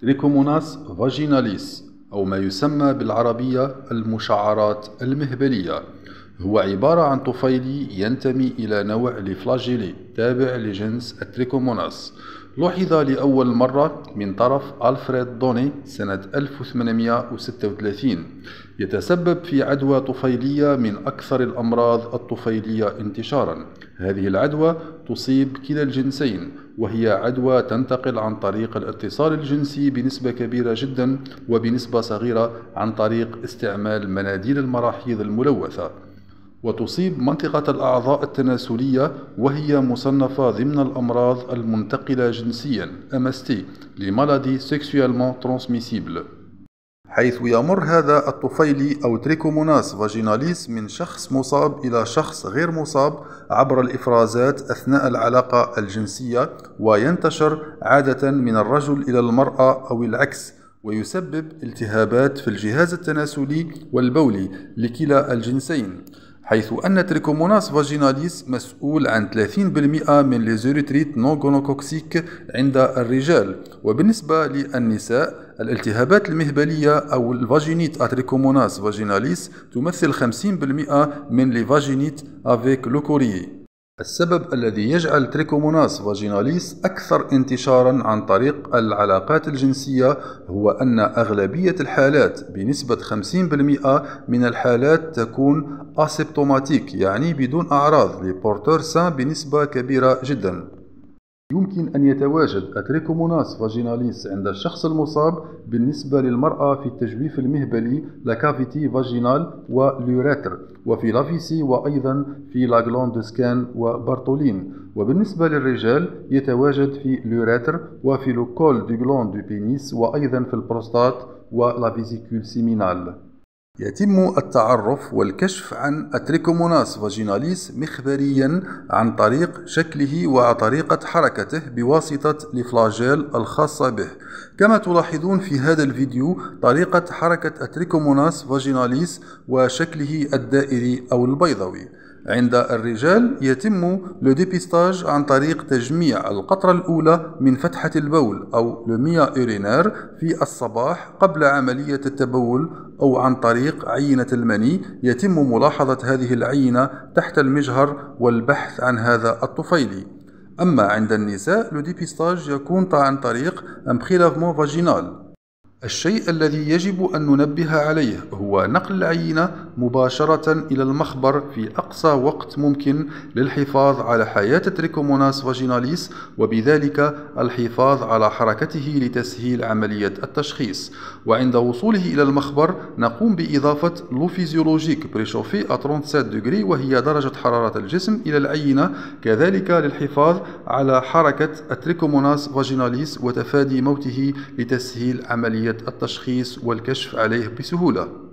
Trichomonas vaginalis أو ما يسمى بالعربية المشعرات المهبلية. هو عبارة عن طفيلي ينتمي إلى نوع les flagellés تابع لجنس ال Trichomonas. لوحظ لأول مرة من طرف ألفريد دوني سنة 1836 يتسبب في عدوى طفيلية من أكثر الأمراض الطفيلية انتشارا. هذه العدوى تصيب كلا الجنسين وهي عدوى تنتقل عن طريق الاتصال الجنسي بنسبة كبيرة جدا وبنسبة صغيرة عن طريق استعمال مناديل المراحيض الملوثة. وتصيب منطقة الأعضاء التناسلية وهي مصنفة ضمن الأمراض المنتقلة جنسيا MST لمالادي sexuellement transmissible. حيث يمر هذا الطفيلي أو تريكوموناس فاجيناليس من شخص مصاب إلى شخص غير مصاب عبر الإفرازات أثناء العلاقة الجنسية وينتشر عادة من الرجل إلى المرأة أو العكس ويسبب التهابات في الجهاز التناسلي والبولي لكلا الجنسين. حيث أن Trichomonas vaginalis مسؤول عن 30% من les urétrites non gonococciques عند الرجال وبالنسبة للنساء الالتهابات المهبلية أو ال vaginite à Trichomonas vaginalis تمثل 50% من les vaginites avec leucorrhées السبب الذي يجعل Trichomonas vaginalis أكثر انتشارا عن طريق العلاقات الجنسية هو أن أغلبية الحالات بنسبة 50% من الحالات تكون asymptomatiques يعني بدون أعراض. les porteurs sains بنسبة كبيرة جدا. يمكن أن يتواجد Trichomonas vaginalis عند الشخص المصاب بالنسبة للمرأة في التجويف المهبلي la cavité vaginale و l'urètre وفي la vessie وأيضا في la glande Skene و Bartholin وبالنسبة للرجال يتواجد في l'urètre وفي le col du gland du pénis وأيضا في البروستات و la vésicule séminale يتم التعرف والكشف عن ال Trichomonas vaginalis مخبريا عن طريق شكله وطريقة حركته بواسطة ال flagelle الخاصة به. كما تلاحظون في هذا الفيديو طريقة حركة ال Trichomonas vaginalis وشكله الدائري أو البيضاوي. عند الرجال يتم le dépistage عن طريق تجميع القطرة الأولى من فتحة البول أو le méat urinaire في الصباح قبل عملية التبول أو عن طريق عينة المني يتم ملاحظة هذه العينة تحت المجهر والبحث عن هذا الطفيلي. أما عند النساء لو يكون عن طريق un prélèvement vaginal الشيء الذي يجب أن ننبه عليه هو نقل العينة مباشرة إلى المخبر في أقصى وقت ممكن للحفاظ على حياة Trichomonas vaginalis وبذلك الحفاظ على حركته لتسهيل عملية التشخيص. وعند وصوله إلى المخبر نقوم بإضافة l'eau physiologique préchauffée 37 degrés وهي درجة حرارة الجسم إلى العينة كذلك للحفاظ على حركة ال Trichomonas vaginalis وتفادي موته لتسهيل عملية التشخيص والكشف عليه بسهولة.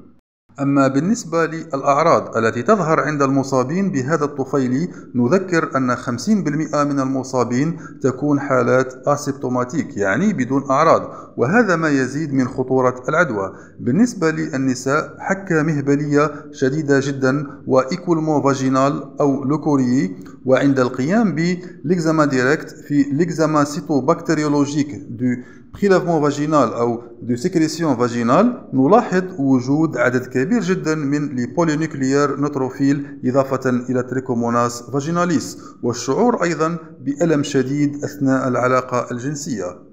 أما بالنسبة للأعراض التي تظهر عند المصابين بهذا الطفيلي نذكر أن 50% من المصابين تكون حالات asymptomatiques يعني بدون أعراض وهذا ما يزيد من خطورة العدوى. بالنسبة للنساء حكة مهبلية شديدة جدا و écoulement vaginal أو leucorrhée وعند القيام ب l'examen direct في l'examen cytobactériologique du prélèvement vaginal أو des sécrétions vaginales نلاحظ وجود عدد كبير جدا من les polynucléaires neutrophiles إضافة إلى Trichomonas vaginalis والشعور أيضا بألم شديد أثناء العلاقة الجنسية.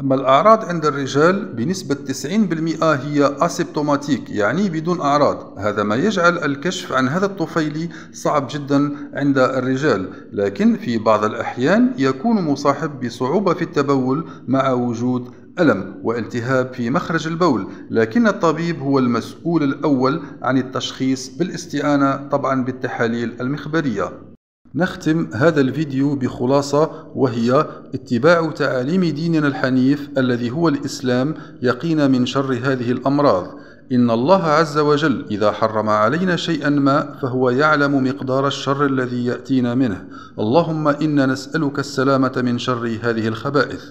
أما الأعراض عند الرجال بنسبة 90% هي asymptomatiques يعني بدون أعراض. هذا ما يجعل الكشف عن هذا الطفيلي صعب جدا عند الرجال لكن في بعض الأحيان يكون مصاحب بصعوبة في التبول مع وجود ألم والتهاب في مخرج البول لكن الطبيب هو المسؤول الأول عن التشخيص بالاستعانة طبعا بالتحاليل المخبرية. نختم هذا الفيديو بخلاصة وهي اتباع تعاليم ديننا الحنيف الذي هو الإسلام يقينا من شر هذه الأمراض. إن الله عز وجل إذا حرم علينا شيئا ما فهو يعلم مقدار الشر الذي يأتينا منه. اللهم إنا نسألك السلامة من شر هذه الخبائث.